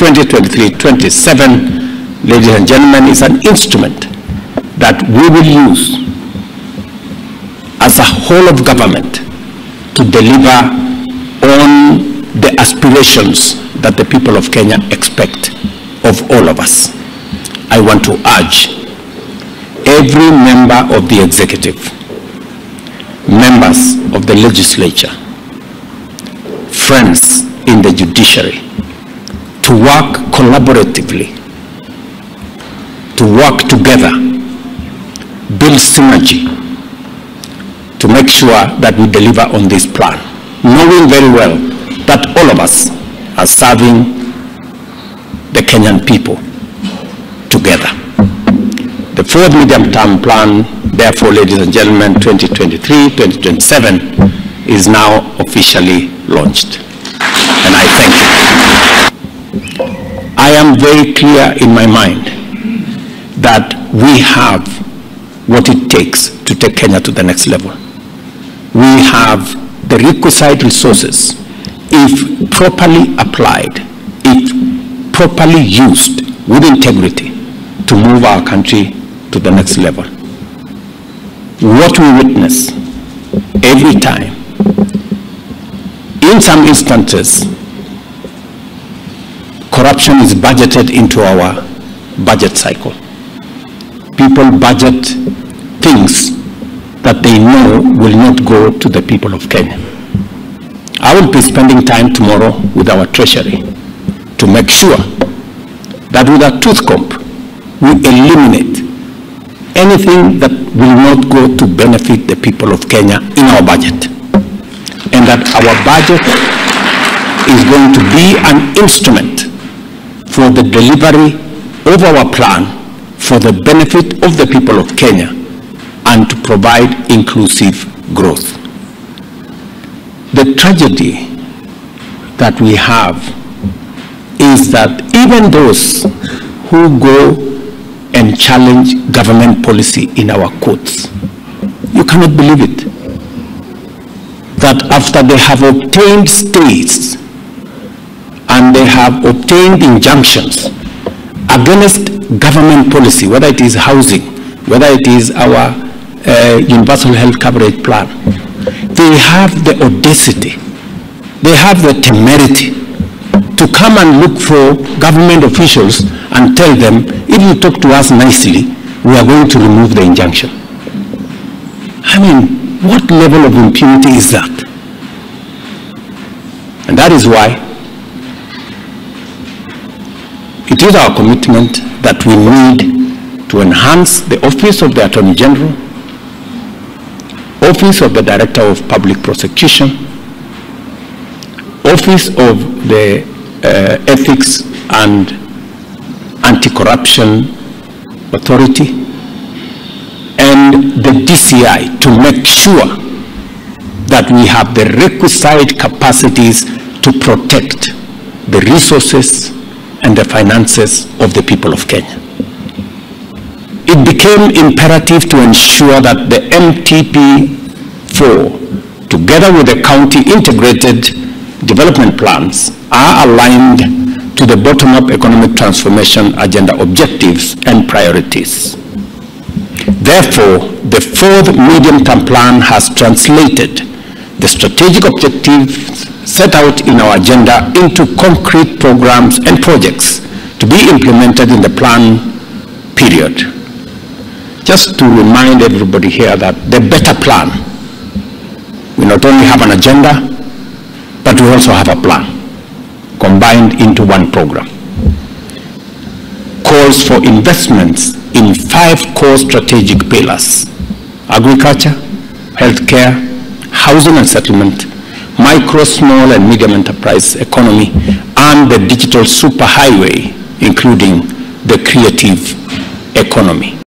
2023-27, ladies and gentlemen, is an instrument that we will use as a whole of government to deliver on the aspirations that the people of Kenya expect of all of us. I want to urge every member of the executive, members of the legislature, friends in the judiciary, to work collaboratively, to work together, build synergy, to make sure that we deliver on this plan, knowing very well that all of us are serving the Kenyan people together. The fourth medium-term plan, therefore, ladies and gentlemen, 2023-2027, is now officially launched. And I thank you. I am very clear in my mind that we have what it takes to take Kenya to the next level. We have the requisite resources, if properly applied, if properly used with integrity, to move our country to the next level. What we witness every time, in some instances, corruption is budgeted into our budget cycle. People budget things that they know will not go to the people of Kenya. I will be spending time tomorrow with our treasury to make sure that with a tooth comb, we eliminate anything that will not go to benefit the people of Kenya in our budget. And that our budget is going to be an instrument for the delivery of our plan for the benefit of the people of Kenya and to provide inclusive growth. The tragedy that we have is that even those who go and challenge government policy in our courts, you cannot believe it, that after they have obtained stays and they have obtained injunctions against government policy, whether it is housing, whether it is our uh, universal health coverage plan, they have the audacity, they have the temerity to come and look for government officials and tell them, if you talk to us nicely, we are going to remove the injunction. I mean, what level of impunity is that? And that is why it is our commitment that we need to enhance the office of the Attorney General, office of the Director of Public Prosecution, office of the uh, Ethics and Anti-Corruption Authority, and the DCI to make sure that we have the requisite capacities to protect the resources and the finances of the people of Kenya. It became imperative to ensure that the MTP4, together with the county integrated development plans, are aligned to the bottom-up economic transformation agenda objectives and priorities. Therefore, the fourth medium-term plan has translated the strategic objectives set out in our agenda into concrete programs and projects to be implemented in the plan period. Just to remind everybody here that the BETA plan, we not only have an agenda, but we also have a plan combined into one program. Calls for investments in five core strategic pillars, agriculture, healthcare, housing and settlement, micro, small and medium enterprise economy, and the digital superhighway, including the creative economy.